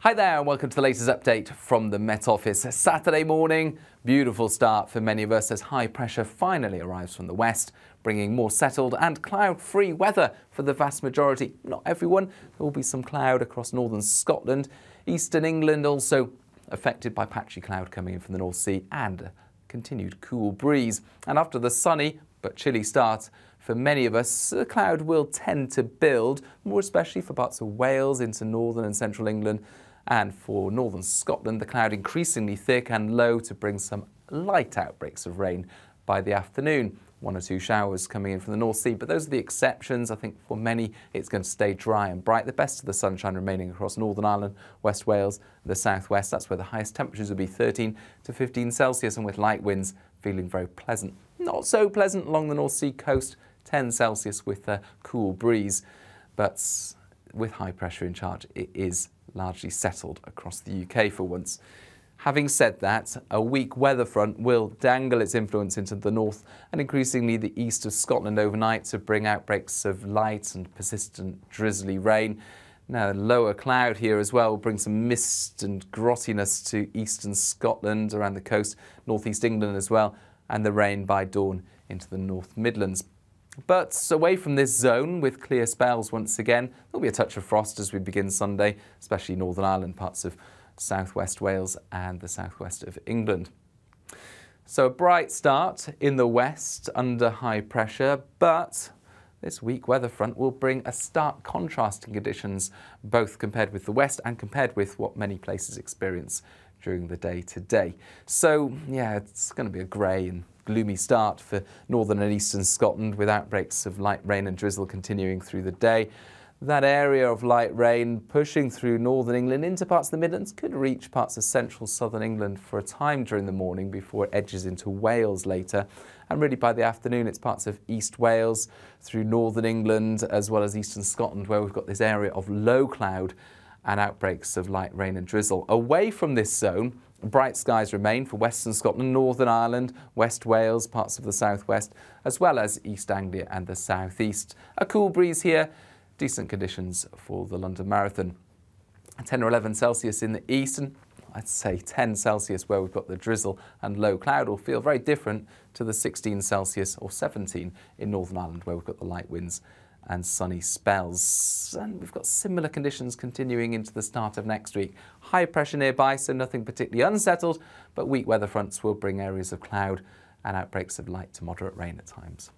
Hi there, and welcome to the latest update from the Met Office. Saturday morning, beautiful start for many of us as high pressure finally arrives from the west, bringing more settled and cloud free weather for the vast majority. Not everyone, there will be some cloud across northern Scotland. Eastern England also affected by patchy cloud coming in from the North Sea and a continued cool breeze. And after the sunny but chilly start, for many of us, the cloud will tend to build, more especially for parts of Wales into northern and central England and for northern Scotland, the cloud increasingly thick and low to bring some light outbreaks of rain by the afternoon. One or two showers coming in from the North Sea, but those are the exceptions. I think for many it's going to stay dry and bright. The best of the sunshine remaining across Northern Ireland, West Wales, the southwest. That's where the highest temperatures will be 13 to 15 Celsius and with light winds feeling very pleasant. Not so pleasant along the North Sea coast, 10 Celsius with a cool breeze. But with high pressure in charge, it is largely settled across the UK for once. Having said that, a weak weather front will dangle its influence into the north and increasingly the east of Scotland overnight to bring outbreaks of light and persistent drizzly rain. Now, lower cloud here as well will bring some mist and grottiness to eastern Scotland around the coast, northeast England as well, and the rain by dawn into the North Midlands. But away from this zone with clear spells once again, there'll be a touch of frost as we begin Sunday, especially Northern Ireland, parts of southwest Wales and the southwest of England. So a bright start in the west under high pressure, but this weak weather front will bring a stark contrast in conditions, both compared with the west and compared with what many places experience during the day today. So yeah, it's going to be a grey and gloomy start for northern and eastern Scotland with outbreaks of light rain and drizzle continuing through the day. That area of light rain pushing through northern England into parts of the Midlands could reach parts of central southern England for a time during the morning before it edges into Wales later. And really by the afternoon, it's parts of East Wales through northern England as well as eastern Scotland where we've got this area of low cloud and outbreaks of light rain and drizzle. Away from this zone, Bright skies remain for Western Scotland, Northern Ireland, West Wales, parts of the southwest, as well as East Anglia and the southeast. A cool breeze here, decent conditions for the London Marathon. 10 or 11 Celsius in the east, and I'd say 10 Celsius where we've got the drizzle and low cloud will feel very different to the 16 Celsius or 17 in Northern Ireland where we've got the light winds and sunny spells. And we've got similar conditions continuing into the start of next week. High pressure nearby, so nothing particularly unsettled, but weak weather fronts will bring areas of cloud and outbreaks of light to moderate rain at times.